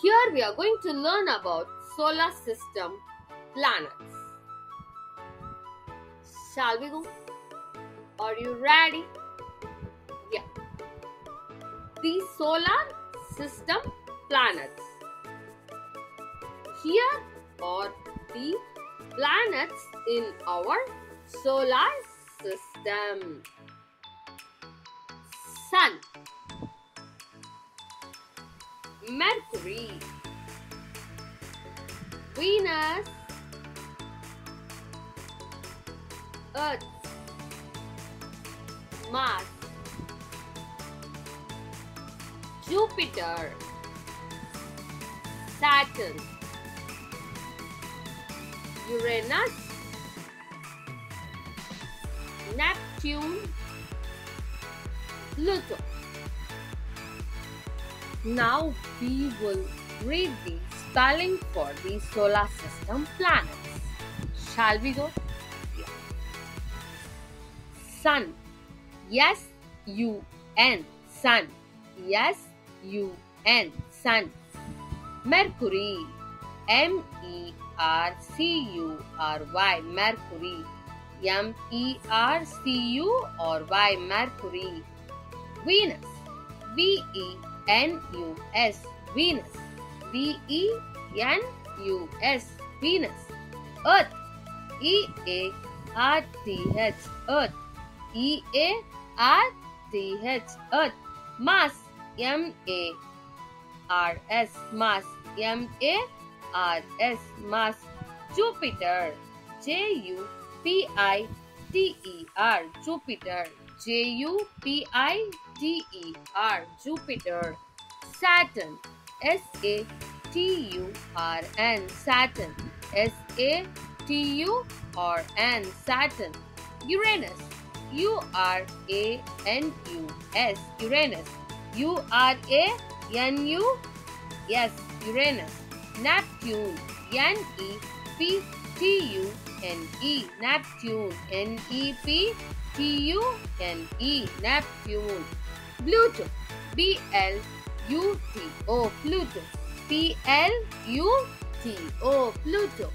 Here we are going to learn about solar system planets. Shall we go? Are you ready? Yeah. The solar system planets. Here are the planets in our solar system. Sun Mercury. Venus. Earth. Mars. Jupiter. Saturn. Uranus. Neptune. Pluto now we will read the spelling for the solar system planets. Shall we go? Yeah. Sun. Yes, U N. Sun. S U N. Sun. Mercury. M E R C U R Y. Mercury. M E R C U R Y. Mercury. Venus. V E N U S Venus. V E N U S Venus. Earth. E A R T H Earth. E A R T H Earth. Mars M A R S Mars M A R S Mars Jupiter. J U P I T E R Jupiter J U P I T E R Jupiter Saturn S A T U R N Saturn S A T U R N Saturn Uranus U R A N U S Uranus U R A N U S Uranus Neptune N E P T U N E Neptune N E P T U N E Neptune. Pluto B L U T O Pluto. P L U T O Pluto